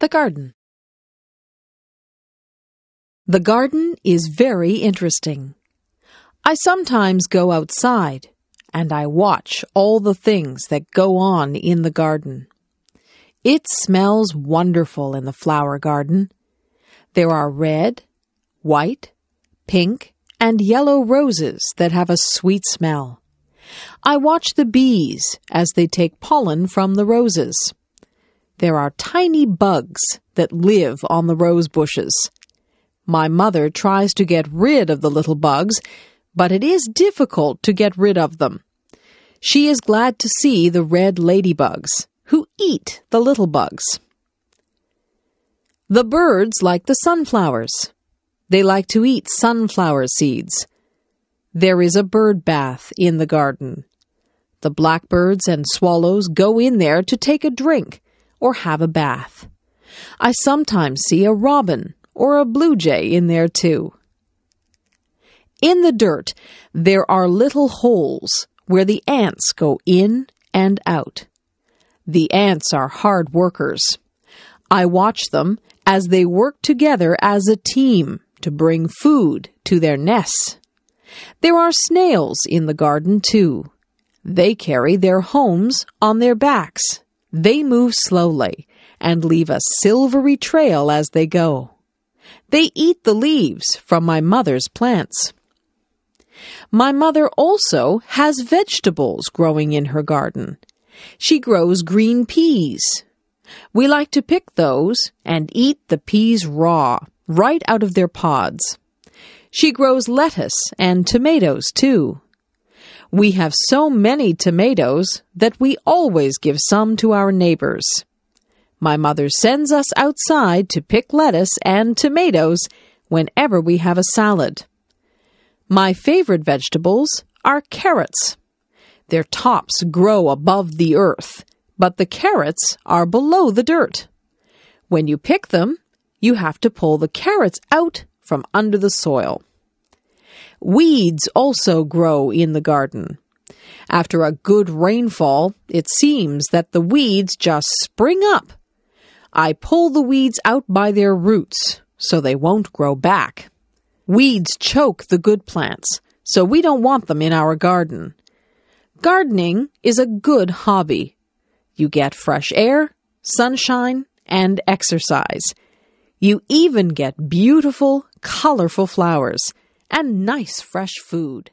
The garden. The garden is very interesting. I sometimes go outside and I watch all the things that go on in the garden. It smells wonderful in the flower garden. There are red, white, pink, and yellow roses that have a sweet smell. I watch the bees as they take pollen from the roses. There are tiny bugs that live on the rose bushes. My mother tries to get rid of the little bugs, but it is difficult to get rid of them. She is glad to see the red ladybugs, who eat the little bugs. The birds like the sunflowers. They like to eat sunflower seeds. There is a bird bath in the garden. The blackbirds and swallows go in there to take a drink or have a bath. I sometimes see a robin or a blue jay in there too. In the dirt, there are little holes where the ants go in and out. The ants are hard workers. I watch them as they work together as a team to bring food to their nests. There are snails in the garden, too. They carry their homes on their backs. They move slowly and leave a silvery trail as they go. They eat the leaves from my mother's plants. My mother also has vegetables growing in her garden. She grows green peas. We like to pick those and eat the peas raw, right out of their pods. She grows lettuce and tomatoes too. We have so many tomatoes that we always give some to our neighbors. My mother sends us outside to pick lettuce and tomatoes whenever we have a salad. My favorite vegetables are carrots. Their tops grow above the earth, but the carrots are below the dirt. When you pick them, you have to pull the carrots out from under the soil. Weeds also grow in the garden. After a good rainfall, it seems that the weeds just spring up. I pull the weeds out by their roots so they won't grow back. Weeds choke the good plants, so we don't want them in our garden. Gardening is a good hobby. You get fresh air, sunshine, and exercise. You even get beautiful, colorful flowers and nice fresh food.